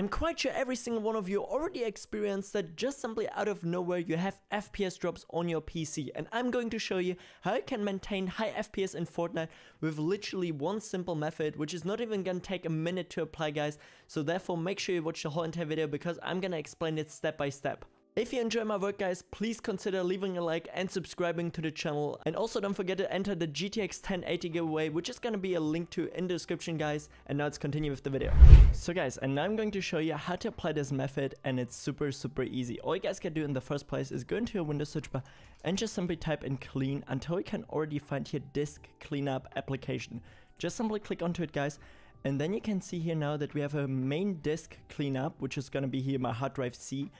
I'm quite sure every single one of you already experienced that just simply out of nowhere you have FPS drops on your PC and I'm going to show you how you can maintain high FPS in Fortnite with literally one simple method which is not even gonna take a minute to apply guys so therefore make sure you watch the whole entire video because I'm gonna explain it step by step. If you enjoy my work guys, please consider leaving a like and subscribing to the channel. And also don't forget to enter the GTX 1080 giveaway, which is gonna be a link to in the description guys. And now let's continue with the video. So guys, and now I'm going to show you how to apply this method and it's super super easy. All you guys can do in the first place is go into your Windows search bar and just simply type in clean until you can already find your disk cleanup application. Just simply click onto it guys and then you can see here now that we have a main disk cleanup, which is gonna be here my hard drive C.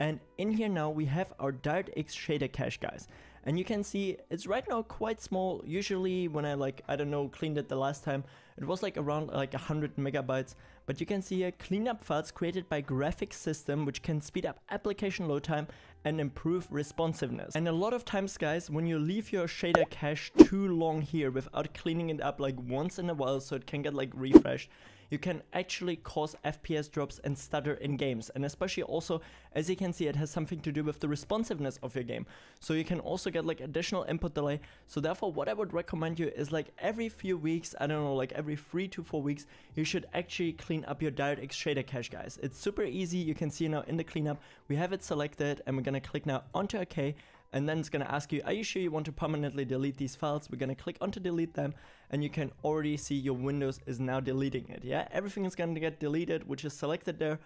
And in here now we have our DirectX shader cache guys. And you can see it's right now quite small. Usually when I like, I don't know, cleaned it the last time, it was like around like 100 megabytes. But you can see here cleanup files created by graphics system which can speed up application load time and improve responsiveness. And a lot of times guys, when you leave your shader cache too long here without cleaning it up like once in a while so it can get like refreshed, you can actually cause FPS drops and stutter in games. And especially also, as you can see, it has something to do with the responsiveness of your game. So you can also get like additional input delay. So therefore, what I would recommend you is like every few weeks, I don't know, like every three to four weeks, you should actually clean up your DirectX shader cache, guys. It's super easy. You can see now in the cleanup, we have it selected and we're gonna click now onto OK and then it's going to ask you, are you sure you want to permanently delete these files? We're going to click on to delete them and you can already see your Windows is now deleting it. Yeah, everything is going to get deleted, which is selected there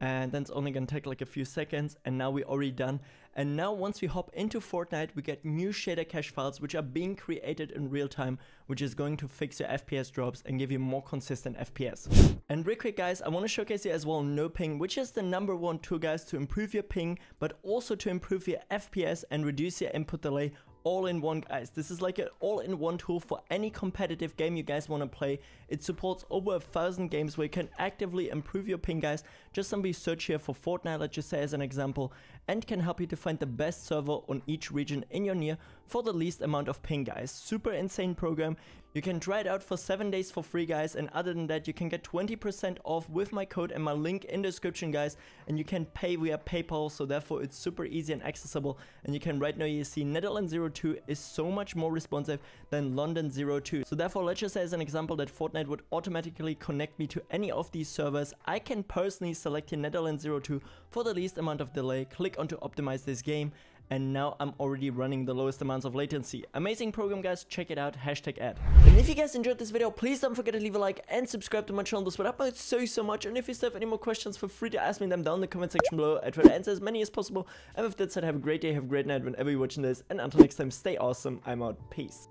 and then it's only gonna take like a few seconds and now we're already done and now once we hop into Fortnite we get new shader cache files which are being created in real time which is going to fix your FPS drops and give you more consistent FPS. And real quick guys I want to showcase you as well no ping which is the number one tool guys to improve your ping but also to improve your FPS and reduce your input delay all in one guys. This is like an all in one tool for any competitive game you guys want to play. It supports over a thousand games where you can actively improve your ping guys. Just somebody search here for Fortnite let's just say as an example and can help you to find the best server on each region in your near for the least amount of ping guys. Super insane program. You can try it out for 7 days for free guys and other than that you can get 20% off with my code and my link in the description guys and you can pay via PayPal so therefore it's super easy and accessible and you can right now you see Netherlands 02 is so much more responsive than London 02. So therefore let's just say as an example that Fortnite would automatically connect me to any of these servers. I can personally select here Netherlands 02 for the least amount of delay, click on to optimize this game and now I'm already running the lowest amounts of latency. Amazing program guys, check it out, hashtag ad. And if you guys enjoyed this video, please don't forget to leave a like and subscribe to my channel, this would help out so so much. And if you still have any more questions, feel free to ask me them down in the comment section below. I try to answer as many as possible. And with that said, have a great day, have a great night whenever you're watching this. And until next time, stay awesome, I'm out, peace.